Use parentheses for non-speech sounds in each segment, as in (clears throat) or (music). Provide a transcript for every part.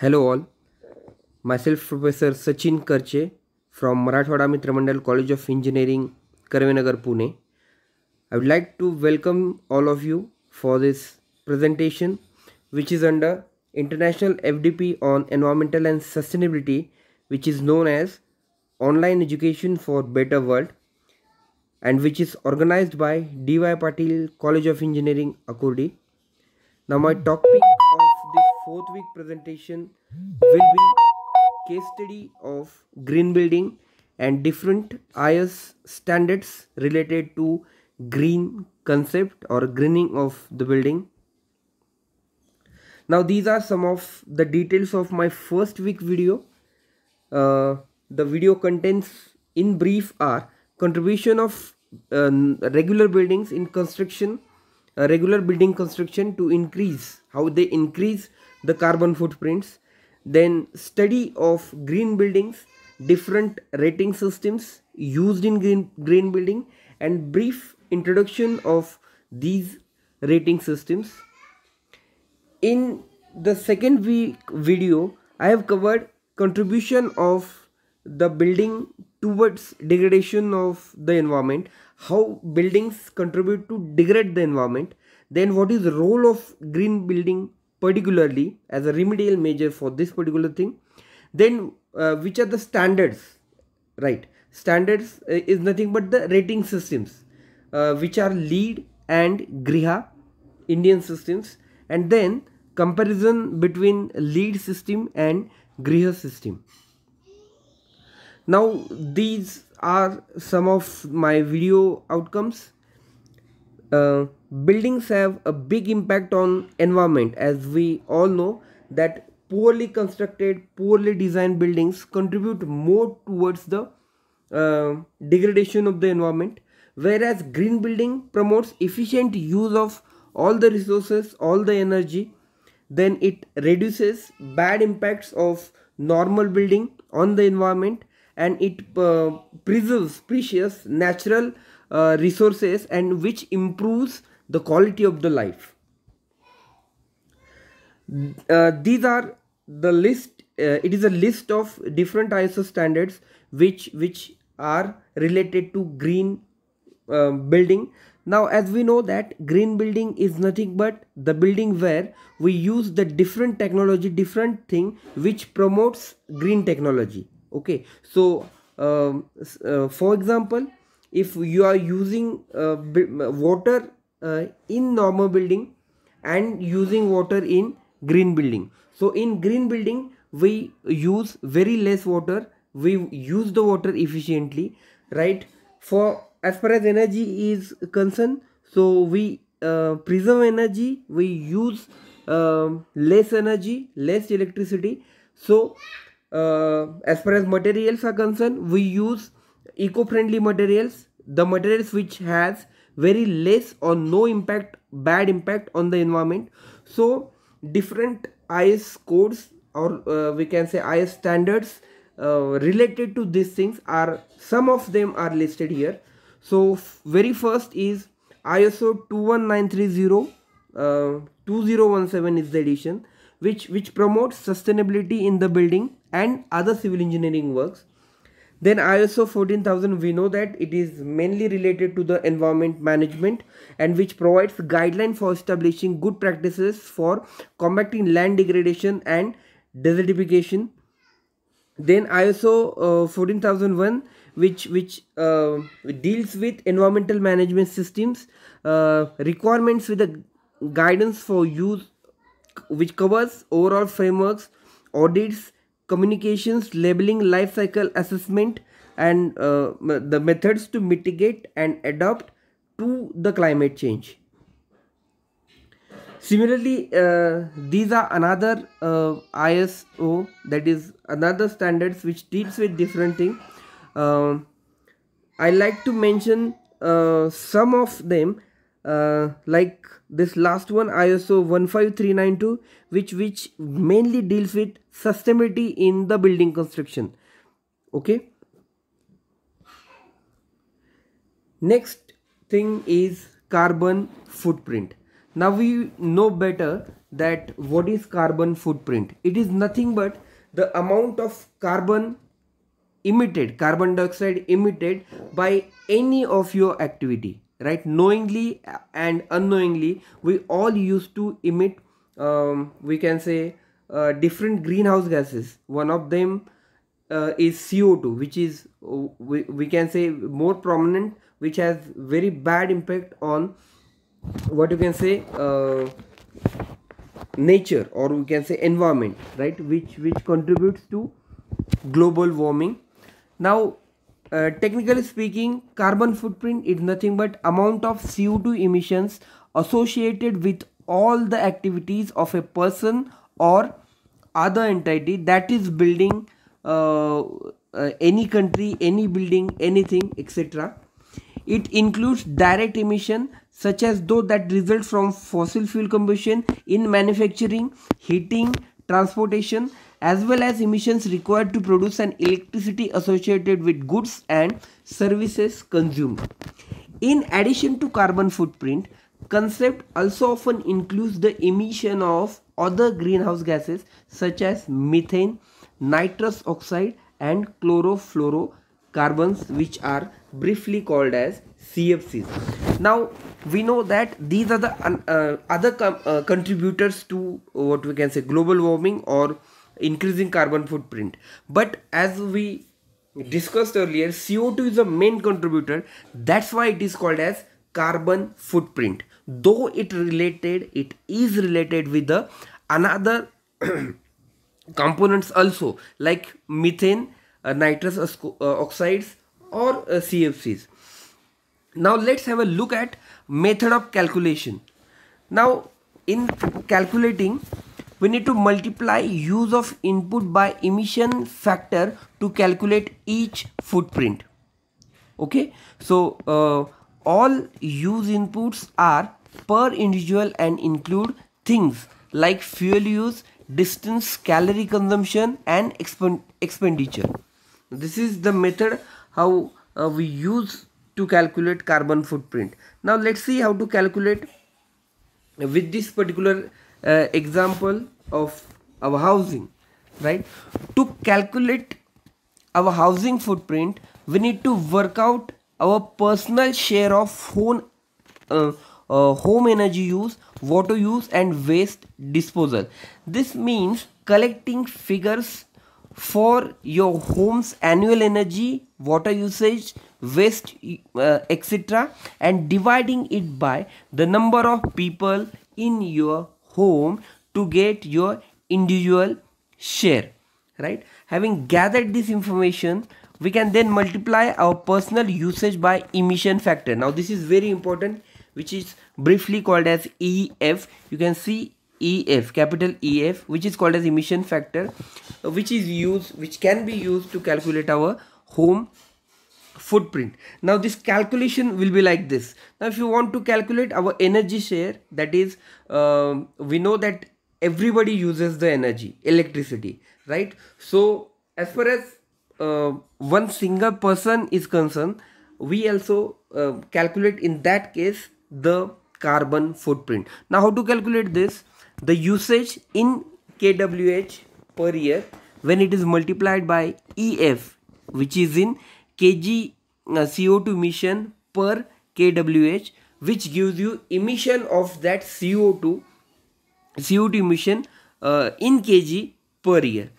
Hello all, myself Professor Sachin Karche from Marathwada Mitra College of Engineering, Karvenagar, Pune. I would like to welcome all of you for this presentation which is under International FDP on Environmental and Sustainability which is known as Online Education for Better World and which is organized by DY Patil College of Engineering, Akurdi. Now my topic fourth week presentation will be case study of green building and different IS standards related to green concept or greening of the building. Now these are some of the details of my first week video. Uh, the video contains in brief are contribution of uh, regular buildings in construction, uh, regular building construction to increase, how they increase the carbon footprints then study of green buildings different rating systems used in green green building and brief introduction of these rating systems. In the second week video i have covered contribution of the building towards degradation of the environment how buildings contribute to degrade the environment then what is the role of green building particularly as a remedial measure for this particular thing. Then uh, which are the standards? Right. Standards uh, is nothing but the rating systems uh, which are LEED and griha indian systems and then comparison between LEED system and griha system. Now these are some of my video outcomes uh, buildings have a big impact on environment. As we all know that poorly constructed poorly designed buildings contribute more towards the uh, degradation of the environment whereas green building promotes efficient use of all the resources all the energy then it reduces bad impacts of normal building on the environment and it uh, preserves precious natural uh, resources and which improves the quality of the life. Uh, these are the list uh, it is a list of different iso standards which which are related to green uh, building. Now as we know that green building is nothing but the building where we use the different technology different thing which promotes green technology. Okay so um, uh, for example if you are using uh, water uh, in normal building and using water in green building. So in green building we use very less water. We use the water efficiently right? For as far as energy is concerned so we uh, preserve energy we use uh, less energy less electricity. So uh, as far as materials are concerned we use eco-friendly materials the materials which has very less or no impact bad impact on the environment. So different is codes or uh, we can say is standards uh, related to these things are some of them are listed here. So very first is iso 21930 uh, 2017 is the edition which which promotes sustainability in the building and other civil engineering works then ISO 14000 we know that it is mainly related to the environment management and which provides guideline for establishing good practices for combating land degradation and desertification. Then ISO uh, 14001 which which uh, deals with environmental management systems uh, requirements with the guidance for use which covers overall frameworks audits communications, labeling, life cycle assessment, and uh, the methods to mitigate and adapt to the climate change. Similarly, uh, these are another uh, ISO that is another standards which deals with different thing. Um, I like to mention uh, some of them uh, like this last one ISO 15392 which which mainly deals with sustainability in the building construction. Okay? Next thing is carbon footprint. Now we know better that what is carbon footprint. It is nothing but the amount of carbon emitted carbon dioxide emitted by any of your activity right? Knowingly and unknowingly we all used to emit um, we can say uh, different greenhouse gases. One of them uh, is co2 which is we, we can say more prominent which has very bad impact on what you can say uh, nature or we can say environment right? Which which contributes to global warming. Now uh, technically speaking carbon footprint is nothing but amount of co2 emissions associated with all the activities of a person or other entity that is building uh, uh, any country any building anything etc it includes direct emission such as those that result from fossil fuel combustion in manufacturing, heating, transportation as well as emissions required to produce an electricity associated with goods and services consumed. In addition to carbon footprint, concept also often includes the emission of other greenhouse gases such as methane, nitrous oxide and chlorofluorocarbons which are briefly called as CFCs. Now we know that these are the uh, other uh, contributors to what we can say global warming or increasing carbon footprint. But as we discussed earlier, CO2 is a main contributor. That's why it is called as carbon footprint. Though it related, it is related with the another (clears throat) components also like methane, uh, nitrous uh, oxides or uh, CFCs. Now let's have a look at method of calculation. Now in calculating we need to multiply use of input by emission factor to calculate each footprint. Okay so uh, all use inputs are per individual and include things like fuel use, distance, calorie consumption and expend expenditure. This is the method how uh, we use to calculate carbon footprint. Now let's see how to calculate with this particular uh, example of our housing, right? To calculate our housing footprint, we need to work out our personal share of home, uh, uh, home energy use, water use and waste disposal. This means collecting figures for your home's annual energy, water usage, waste, uh, etc. and dividing it by the number of people in your home to get your individual share. Right? Having gathered this information, we can then multiply our personal usage by emission factor. Now this is very important which is briefly called as EF. You can see EF capital EF which is called as emission factor which is used which can be used to calculate our home footprint. Now this calculation will be like this. Now if you want to calculate our energy share that is um, we know that everybody uses the energy electricity right? So as far as uh, one single person is concerned we also uh, calculate in that case the carbon footprint. Now how to calculate this? The usage in kWh per year when it is multiplied by EF which is in kg uh, CO2 emission per kWh which gives you emission of that CO2 CO2 emission uh, in kg per year.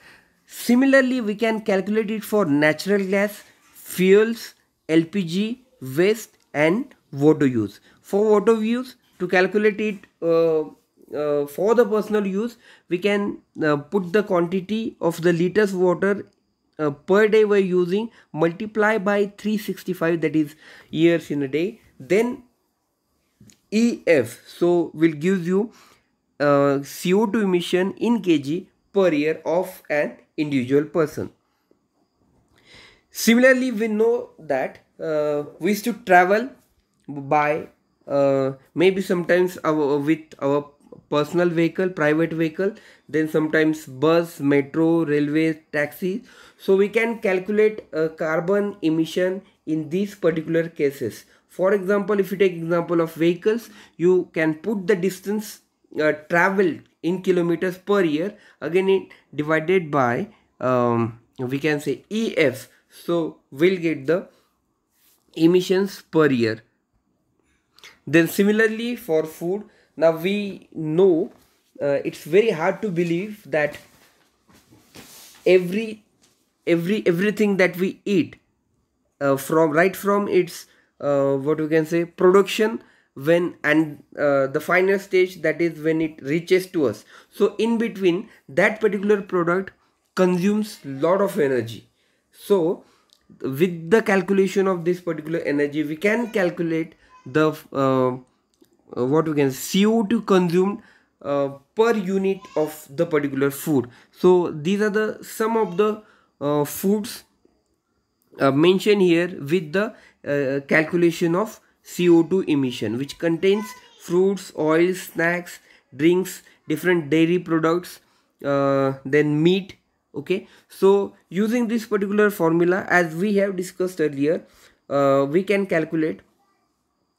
Similarly, we can calculate it for natural gas, fuels, LPG, waste and water use. For water use, to calculate it uh, uh, for the personal use we can uh, put the quantity of the liters water uh, per day we're using multiply by 365 that is years in a day then ef so will give you uh, co2 emission in kg per year of an individual person. Similarly we know that uh, we used to travel by uh, maybe sometimes our with our personal vehicle private vehicle then sometimes bus metro railway taxi. So we can calculate a carbon emission in these particular cases. For example if you take example of vehicles you can put the distance uh, traveled in kilometers per year. Again it divided by um, we can say ef so we'll get the emissions per year. Then similarly for food now we know uh, it's very hard to believe that every every everything that we eat uh, from right from its uh, what we can say production when and uh, the final stage that is when it reaches to us. So in between that particular product consumes lot of energy. So with the calculation of this particular energy we can calculate the uh, uh what we can CO2 consumed uh, per unit of the particular food. So these are the some of the uh, foods uh, mentioned here with the uh, calculation of CO2 emission which contains fruits oils snacks drinks different dairy products then meat okay? So using this particular formula as we have discussed earlier uh, we can calculate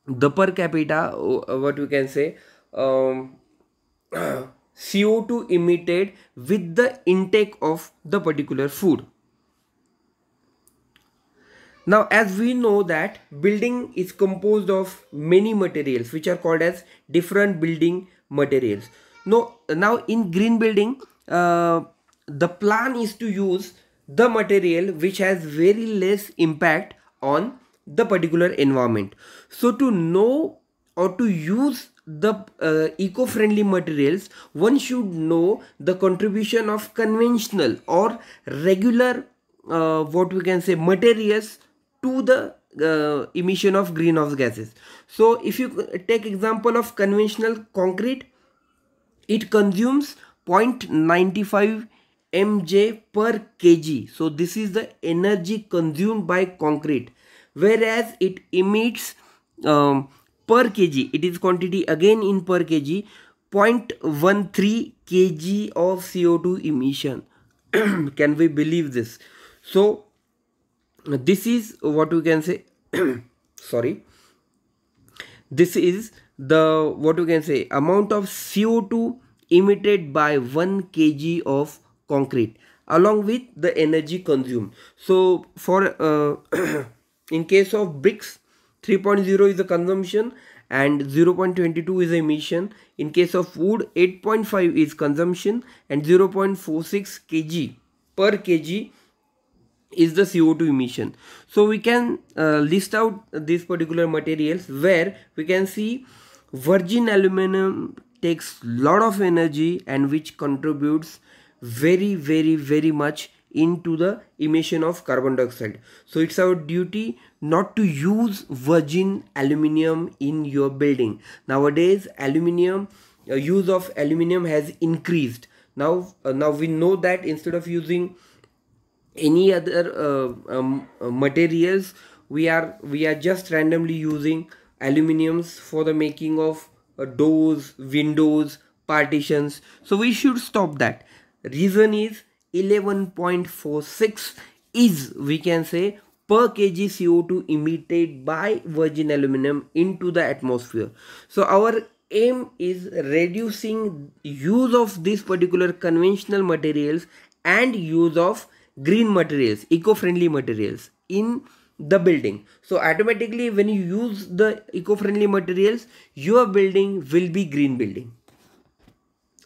the per capita uh, what we can say um, (clears throat) CO2 emitted with the intake of the particular food. Now as we know that building is composed of many materials which are called as different building materials. No now in green building uh, the plan is to use the material which has very less impact on the particular environment. So to know or to use the uh, eco-friendly materials one should know the contribution of conventional or regular uh, what we can say materials to the uh, emission of greenhouse gases. So if you take example of conventional concrete it consumes 0.95 mj per kg. So this is the energy consumed by concrete whereas it emits um, per kg. It is quantity again in per kg 0.13 kg of co2 emission. (clears throat) Can we believe this? So this is what we can say. (clears throat) Sorry. This is the what we can say amount of co2 emitted by 1 kg of concrete along with the energy consumed. So for uh, (clears throat) in case of bricks 3.0 is the consumption and 0.22 is emission in case of wood 8.5 is consumption and 0.46 kg per kg is the CO2 emission. So we can uh, list out these particular materials where we can see virgin aluminum takes lot of energy and which contributes very very very much into the emission of carbon dioxide. So it's our duty not to use virgin aluminium in your building. Nowadays aluminium uh, use of aluminium has increased. Now uh, now we know that instead of using any other uh, um, uh, materials we are we are just randomly using aluminiums for the making of uh, doors windows partitions. So we should stop that. Reason is 11.46 is we can say per kg CO2 emitted by virgin aluminum into the atmosphere. So our aim is reducing use of these particular conventional materials and use of green materials, eco-friendly materials in the building. So automatically when you use the eco-friendly materials, your building will be green building.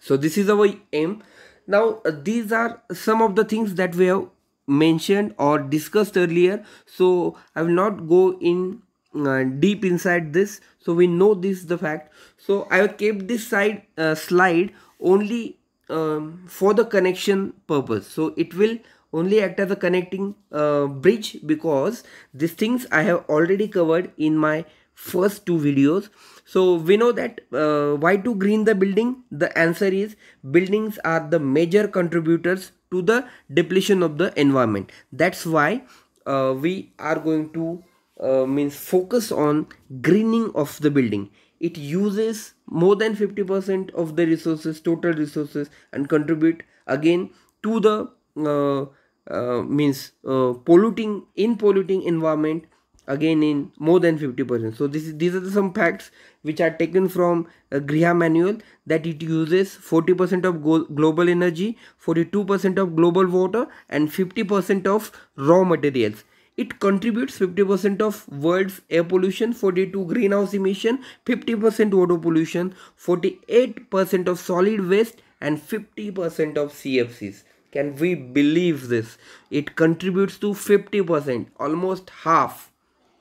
So this is our aim now uh, these are some of the things that we have mentioned or discussed earlier. So i will not go in uh, deep inside this. So we know this the fact. So i have kept this side uh, slide only um, for the connection purpose. So it will only act as a connecting uh, bridge because these things i have already covered in my first two videos. So we know that uh, why to green the building? The answer is buildings are the major contributors to the depletion of the environment. That's why uh, we are going to uh, means focus on greening of the building. It uses more than 50% of the resources total resources and contribute again to the uh, uh, means uh, polluting in polluting environment again in more than 50% so this is these are some facts which are taken from a griha manual that it uses 40% of global energy 42% of global water and 50% of raw materials. It contributes 50% of world's air pollution 42 greenhouse emission 50% water pollution 48% of solid waste and 50% of cfcs can we believe this? It contributes to 50% almost half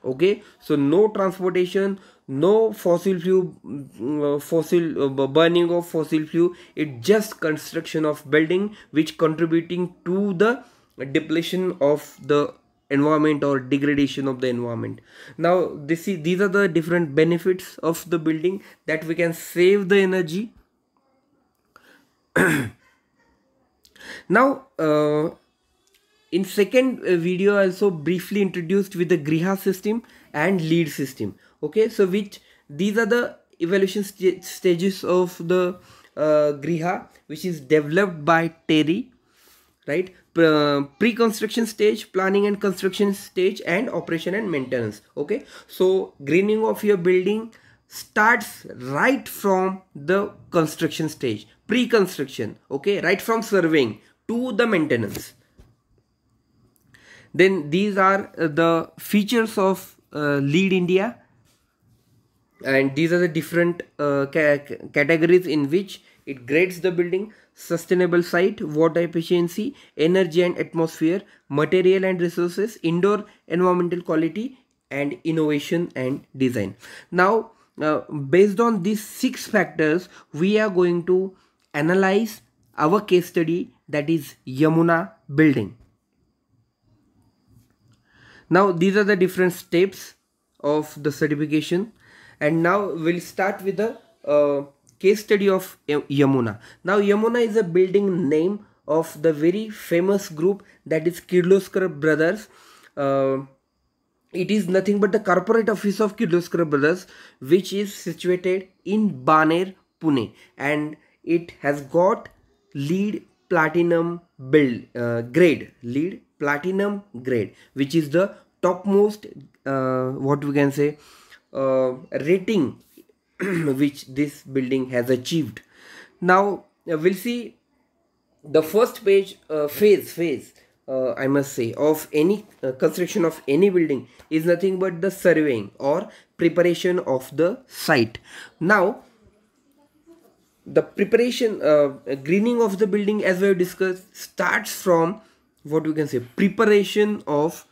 okay? So no transportation no fossil fuel uh, fossil uh, burning of fossil fuel. It just construction of building which contributing to the depletion of the environment or degradation of the environment. Now this is these are the different benefits of the building that we can save the energy. (coughs) Now uh, in second uh, video also briefly introduced with the griha system and LEED system. Okay so which these are the evaluation st stages of the uh, griha which is developed by TERI right? Pre-construction stage planning and construction stage and operation and maintenance. Okay so greening of your building starts right from the construction stage pre-construction. Okay right from surveying to the maintenance then these are uh, the features of uh, LEED India. And these are the different uh, ca categories in which it grades the building. Sustainable site water efficiency energy and atmosphere material and resources indoor environmental quality and innovation and design. Now uh, based on these six factors we are going to analyze our case study that is yamuna building now these are the different steps of the certification and now we'll start with the uh, case study of Yamuna. Now Yamuna is a building name of the very famous group that is Kirloskar Brothers. Uh, it is nothing but the corporate office of Kirloskar Brothers which is situated in Baner, Pune and it has got LEED platinum build uh, grade LEED platinum grade which is the topmost uh, what we can say uh, rating (clears throat) which this building has achieved. Now uh, we'll see the first page uh, phase phase uh, I must say of any uh, construction of any building is nothing but the surveying or preparation of the site. Now the preparation uh, greening of the building as we have discussed starts from what we can say preparation of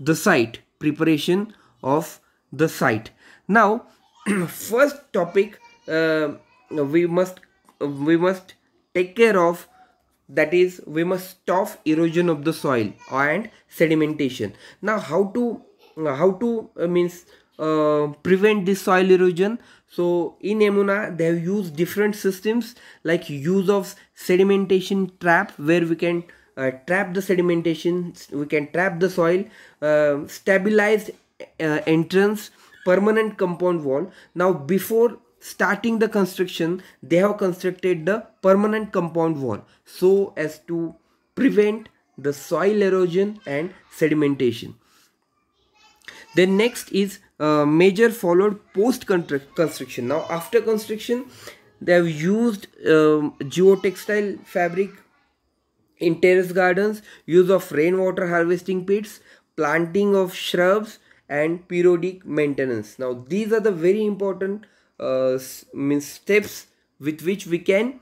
the site preparation of the site. Now (clears throat) first topic uh, we must we must take care of that is we must stop erosion of the soil and sedimentation. Now how to how to uh, means uh, prevent this soil erosion? So in Yamuna they have used different systems like use of sedimentation trap where we can uh, trap the sedimentation we can trap the soil uh, stabilized uh, entrance permanent compound wall. Now before starting the construction they have constructed the permanent compound wall. So as to prevent the soil erosion and sedimentation. Then next is uh, major followed post construction. Now after construction they have used um, geotextile fabric in terrace gardens use of rainwater harvesting pits planting of shrubs and periodic maintenance. Now these are the very important uh, steps with which we can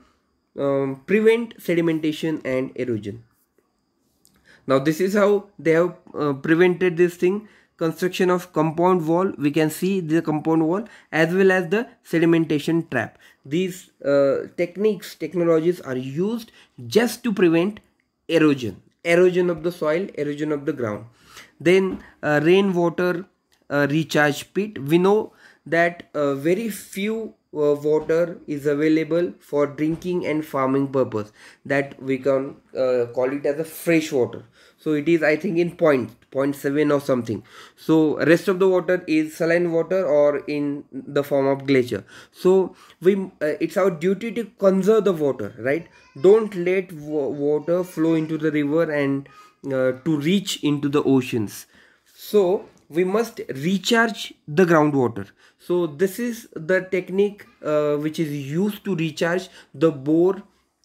um, prevent sedimentation and erosion. Now this is how they have uh, prevented this thing. Construction of compound wall we can see the compound wall as well as the sedimentation trap. These uh, techniques technologies are used just to prevent erosion. Erosion of the soil erosion of the ground. Then uh, rainwater uh, recharge pit. We know that uh, very few uh, water is available for drinking and farming purpose. That we can uh, call it as a fresh water so it is i think in point point 0.7 or something. So rest of the water is saline water or in the form of glacier. So we uh, it's our duty to conserve the water right? Don't let water flow into the river and uh, to reach into the oceans. So we must recharge the groundwater. So this is the technique uh, which is used to recharge the bore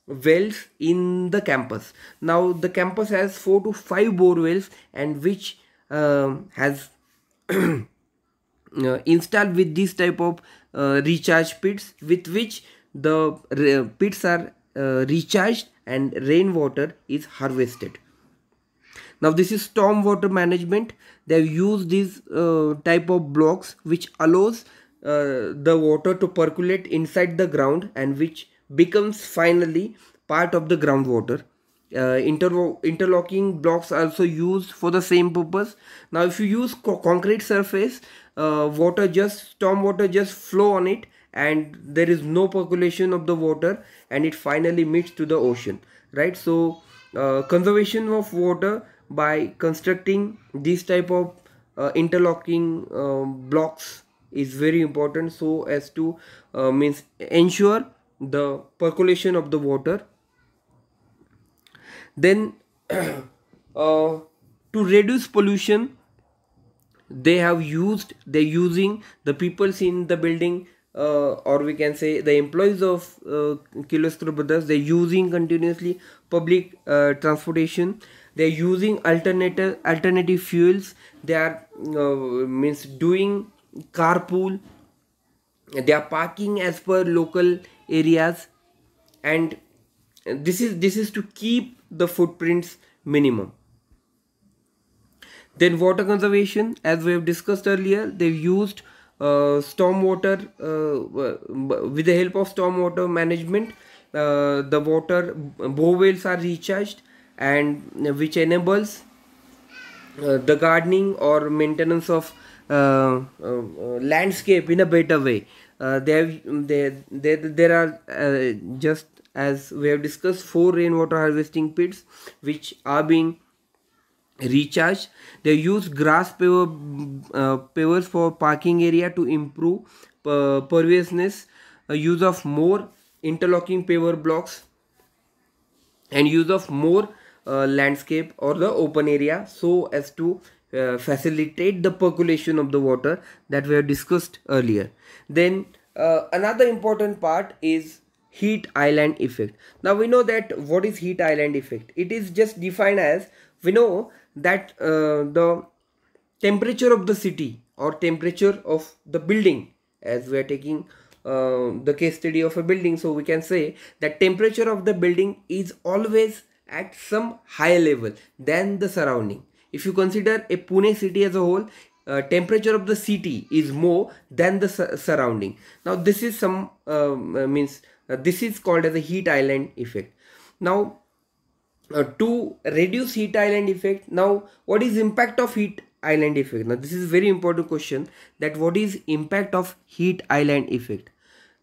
wells in the campus. Now the campus has four to five bore wells and which um, has (clears throat) uh, installed with this type of uh, recharge pits with which the pits are uh, recharged and rainwater is harvested. Now this is storm water management. They have used these uh, type of blocks which allows uh, the water to percolate inside the ground and which becomes finally part of the groundwater. Uh, interlo interlocking blocks also used for the same purpose. Now if you use co concrete surface uh, water just storm water just flow on it and there is no percolation of the water and it finally meets to the ocean right? So uh, conservation of water by constructing this type of uh, interlocking uh, blocks is very important. So as to uh, means ensure the percolation of the water. Then (clears throat) uh, to reduce pollution they have used they're using the peoples in the building uh, or we can say the employees of uh, Kirloskar Brothers they're using continuously public uh, transportation. They're using alternative alternative fuels. They are uh, means doing carpool. They are parking as per local areas and this is this is to keep the footprints minimum. Then water conservation as we have discussed earlier they've used uh, stormwater uh, with the help of stormwater management uh, the water wells are recharged and which enables uh, the gardening or maintenance of uh, uh, landscape in a better way there there there there are just as we have discussed four rainwater harvesting pits which are being recharged. They use grass paver, uh, pavers for parking area to improve uh, perviousness uh, use of more interlocking paver blocks and use of more uh, landscape or the open area so as to uh, facilitate the percolation of the water that we have discussed earlier. Then uh, another important part is heat island effect. Now we know that what is heat island effect? It is just defined as we know that uh, the temperature of the city or temperature of the building as we are taking uh, the case study of a building. So we can say that temperature of the building is always at some higher level than the surrounding if you consider a pune city as a whole uh, temperature of the city is more than the su surrounding. Now this is some um, uh, means uh, this is called as a heat island effect. Now uh, to reduce heat island effect now what is impact of heat island effect? Now this is very important question that what is impact of heat island effect?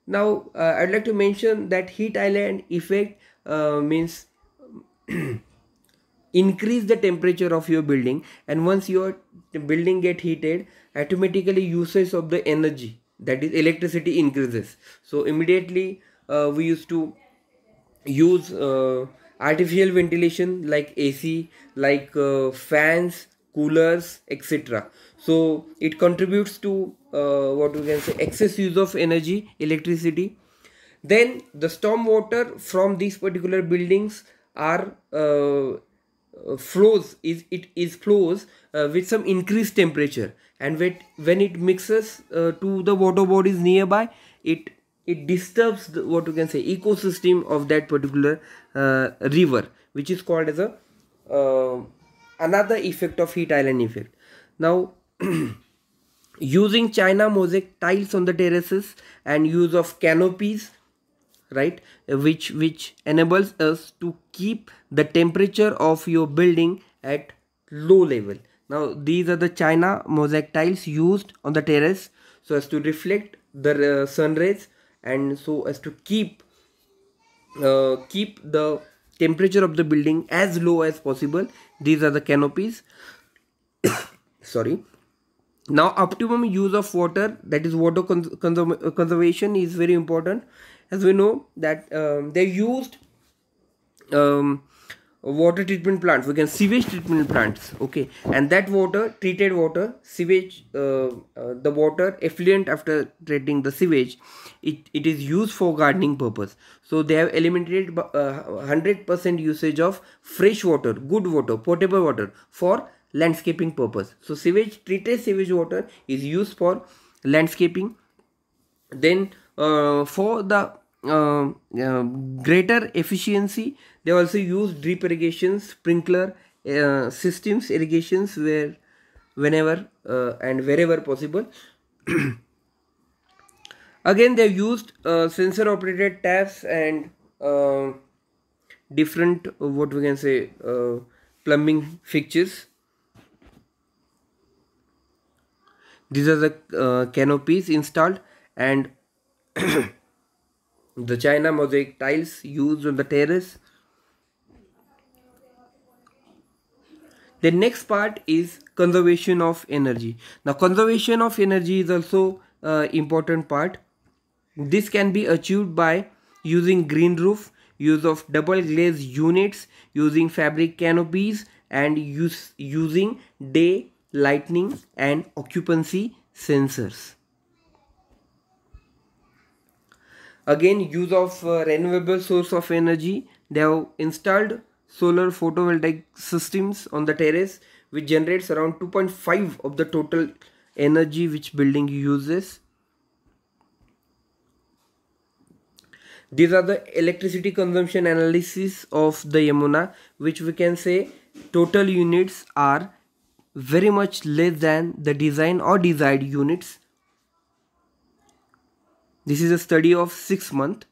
Now uh, i'd like to mention that heat island effect uh, means (clears throat) increase the temperature of your building and once your building get heated automatically usage of the energy that is electricity increases so immediately uh, we used to use uh, artificial ventilation like AC, like uh, fans, coolers, etc. So it contributes to uh, what we can say excess use of energy, electricity. Then the storm water from these particular buildings are flows is it is flows uh, with some increased temperature. And when when it mixes uh, to the water bodies nearby it it disturbs the, what you can say ecosystem of that particular uh, river which is called as a uh, another effect of heat island effect. Now (clears throat) using china mosaic tiles on the terraces and use of canopies right which which enables us to keep the temperature of your building at low level. Now these are the china mosaic tiles used on the terrace so as to reflect the uh, sun rays and so as to keep uh, keep the temperature of the building as low as possible. These are the canopies. (coughs) Sorry now optimum use of water that is water cons conservation is very important. As we know that um, they used um, water treatment plants. We can sewage treatment plants okay? And that water treated water sewage uh, uh, the water effluent after treating the sewage it, it is used for gardening purpose. So they have eliminated 100% uh, usage of fresh water good water potable water for landscaping purpose. So sewage treated sewage water is used for landscaping. Then uh, for the uh, uh, greater efficiency they also use drip irrigation sprinkler uh, systems irrigations where whenever uh, and wherever possible. (clears throat) Again they have used uh, sensor operated taps and different what we can say plumbing fixtures these are the canopies installed and (coughs) the China mosaic tiles used on the terrace. The next part is conservation of energy. Now conservation of energy is also uh, important part. This can be achieved by using green roof, use of double glazed units, using fabric canopies and use, using day lighting and occupancy sensors. Again use of uh, renewable source of energy. They have installed solar photovoltaic systems on the terrace which generates around 2.5 of the total energy which building uses. These are the electricity consumption analysis of the Yamuna which we can say total units are very much less than the design or desired units. This is a study of six month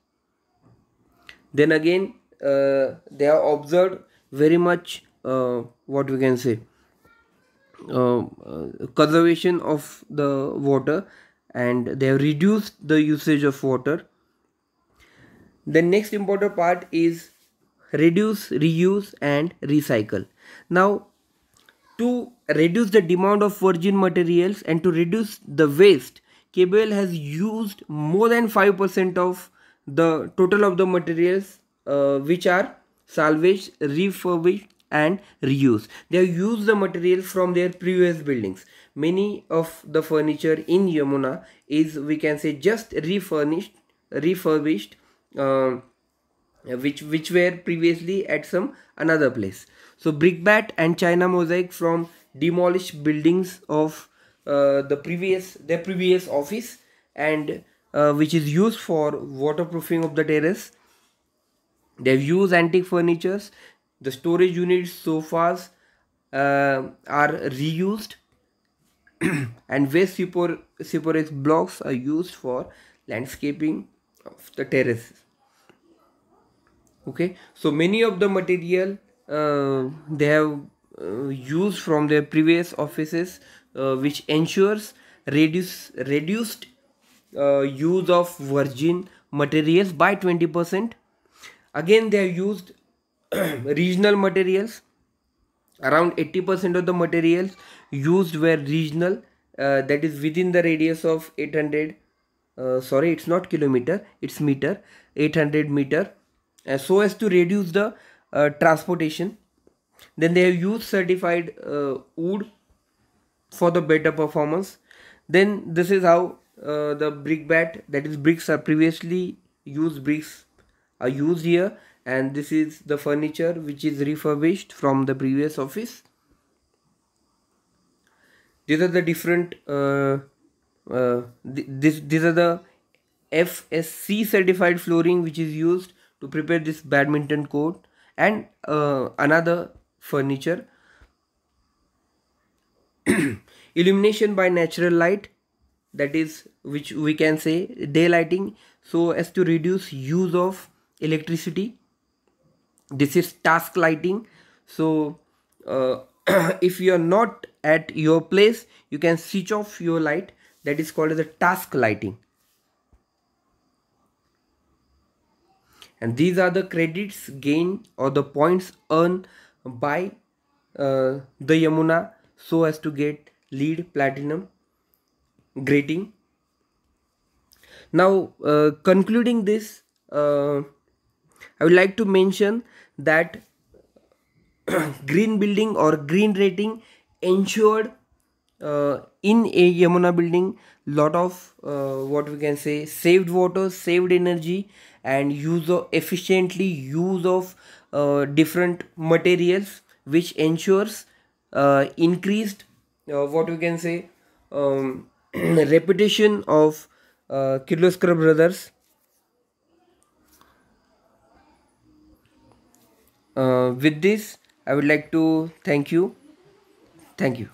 then again uh, they are observed very much uh, what we can say uh, conservation of the water and they have reduced the usage of water. The next important part is reduce reuse and recycle. Now to reduce the demand of virgin materials and to reduce the waste KBL has used more than 5% of the total of the materials uh, which are salvaged, refurbished and reused. They used the material from their previous buildings. Many of the furniture in Yamuna is we can say just refurnished, refurbished uh, which which were previously at some another place. So brickbat and china mosaic from demolished buildings of uh, the previous their previous office and uh, which is used for waterproofing of the terrace. They've used antique furnitures. The storage units sofas uh, are reused. (clears throat) And waste super separate blocks are used for landscaping of the terraces. Okay? So many of the material uh, they have used from their previous offices uh, which ensures reduce reduced uh, use of virgin materials by 20% again they have used (clears throat) regional materials. Around 80% of the materials used were regional uh, that is within the radius of 800 uh, sorry it's not kilometer it's meter 800 meter uh, so as to reduce the uh, transportation then they have used certified wood for the better performance. Then this is how uh, the brickbat that is bricks are previously used bricks are used here. And this is the furniture which is refurbished from the previous office. These are the different uh, uh, th this these are the FSC certified flooring which is used to prepare this badminton court. And uh, another furniture. (clears throat) Illumination by natural light that is which we can say daylighting. So as to reduce use of electricity this is task lighting. So uh, (clears throat) if you are not at your place you can switch off your light that is called as a task lighting. And these are the credits gained or the points earned by uh, the Yamuna so as to get LEED platinum grading now uh, concluding this uh, i would like to mention that (clears throat) green building or green rating ensured uh, in a Yamuna building lot of uh, what we can say saved water saved energy and use of efficiently use of uh, different materials which ensures uh, increased uh, what we can say um, (clears throat) reputation of uh, Kirloskar brothers. Uh, with this I would like to thank you. Thank you